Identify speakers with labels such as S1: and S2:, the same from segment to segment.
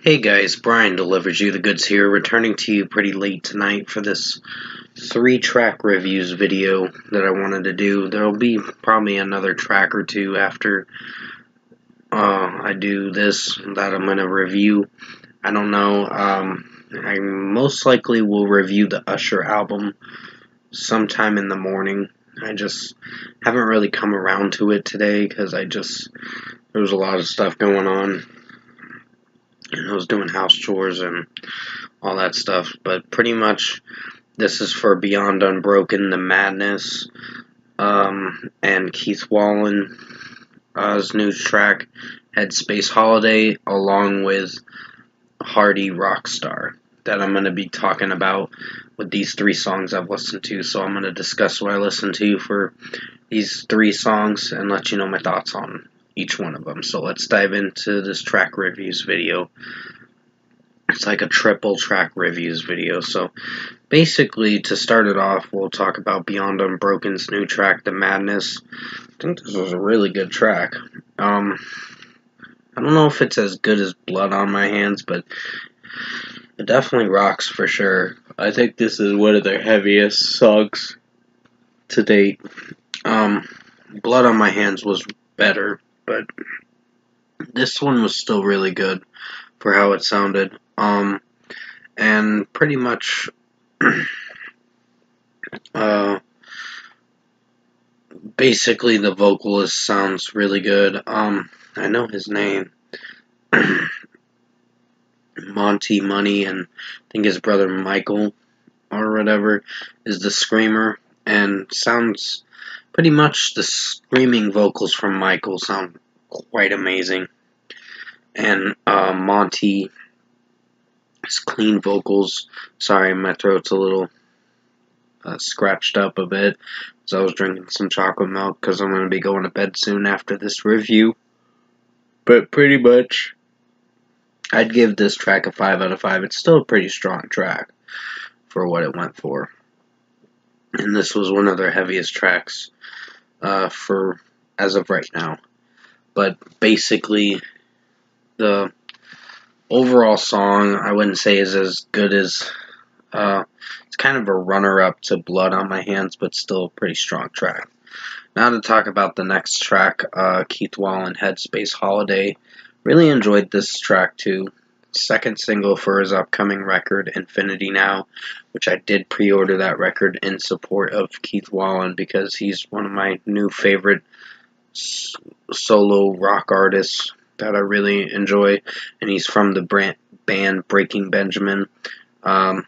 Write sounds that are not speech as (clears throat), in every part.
S1: Hey guys, Bryan delivers you the goods here, returning to you pretty late tonight for this three track reviews video that I wanted to do. There'll be probably another track or two after uh, I do this that I'm going to review. I don't know. Um, I most likely will review the Usher album sometime in the morning. I just haven't really come around to it today because I just, there was a lot of stuff going on I was doing house chores and all that stuff. But pretty much, this is for Beyond Unbroken, The Madness, um, and Keith Wallen's uh, new track, Headspace Holiday, along with Hardy Rockstar, that I'm going to be talking about with these three songs I've listened to. So I'm going to discuss what I listened to for these three songs and let you know my thoughts on each one of them. So let's dive into this track reviews video. It's like a triple track reviews video. So basically, to start it off, we'll talk about Beyond Unbroken's new track, The Madness. I think this was a really good track. Um, I don't know if it's as good as Blood on My Hands, but it definitely rocks for sure. I think this is one of their heaviest songs to date. Um, Blood on My Hands was better, but this one was still really good for how it sounded. Um, and pretty much, (clears throat) uh, basically the vocalist sounds really good. Um, I know his name. (clears throat) Monty Money and I think his brother Michael or whatever is the screamer and sounds pretty much the screaming vocals from Michael sound quite amazing. And uh, Monty, clean vocals. Sorry, my throat's a little uh, scratched up a bit as I was drinking some chocolate milk because I'm going to be going to bed soon after this review. But pretty much, I'd give this track a 5 out of 5. It's still a pretty strong track for what it went for and this was one of their heaviest tracks uh, for as of right now. But basically, the overall song I wouldn't say is as good as uh, it's kind of a runner-up to Blood on My Hands, but still a pretty strong track. Now to talk about the next track, uh, Keith Wallen, Headspace Holiday. Really enjoyed this track too second single for his upcoming record, Infinity Now, which I did pre order that record in support of Keith Wallen because he's one of my new favorite solo rock artists that I really enjoy, and he's from the brand, band Breaking Benjamin. Um,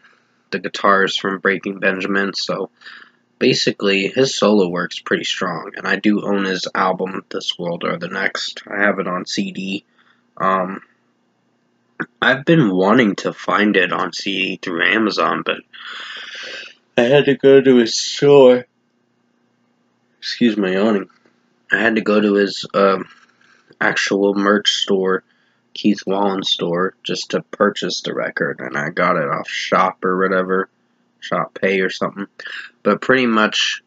S1: the guitars from Breaking Benjamin, so basically his solo work's pretty strong, and I do own his album, This World or the Next. I have it on CD. Um, I've been wanting to find it on CD through Amazon, but I had to go to his store. Excuse my yawning. I had to go to his um, actual merch store, Keith Wallen store, just to purchase the record, and I got it off Shop or whatever, Shop Pay or something. But pretty much,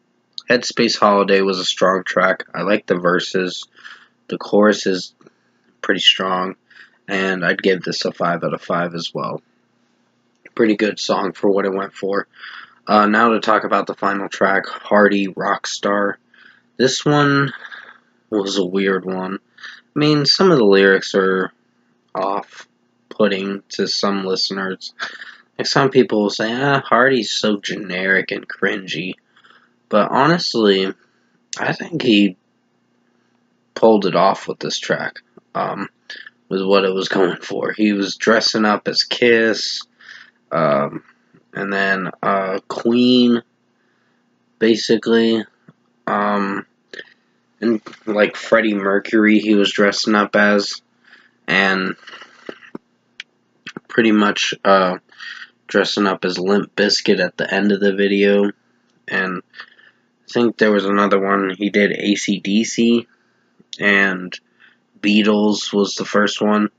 S1: Headspace Holiday was a strong track. I like the verses. The chorus is pretty strong and I'd give this a 5 out of 5 as well. Pretty good song for what it went for. Uh, now to talk about the final track, Hardy Rockstar. This one was a weird one. I mean, some of the lyrics are off putting to some listeners. Like some people will say, ah, Hardy's so generic and cringy. But honestly, I think he pulled it off with this track. Um, was what it was going for. He was dressing up as Kiss, um, and then uh, Queen, basically, um, and like Freddie Mercury, he was dressing up as, and pretty much uh, dressing up as Limp Bizkit at the end of the video, and I think there was another one he did ACDC, and Beatles was the first one.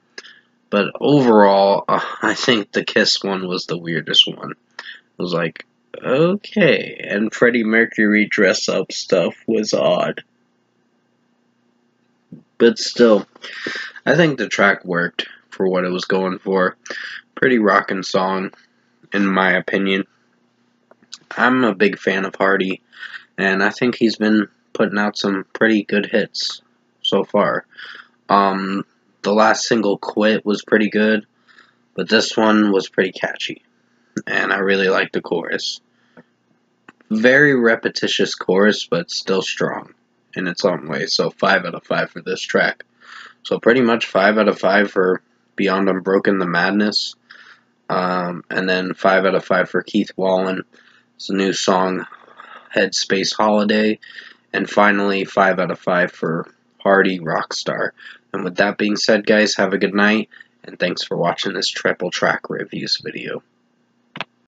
S1: But overall, uh, (laughs) I think the Kiss one was the weirdest one. It was like, okay. And Freddie Mercury dress up stuff was odd. But still, I think the track worked for what it was going for. Pretty rocking song, in my opinion. I'm a big fan of Hardy, and I think he's been putting out some pretty good hits so far. Um, the last single, Quit, was pretty good, but this one was pretty catchy, and I really like the chorus. Very repetitious chorus, but still strong in its own way. So, 5 out of 5 for this track. So, pretty much 5 out of 5 for Beyond Unbroken the Madness. Um, and then 5 out of 5 for Keith Wallen. It's a new song, Headspace Holiday. And finally, 5 out of 5 for Hardy Rockstar. And with that being said, guys, have a good night. And thanks for watching this triple track reviews video.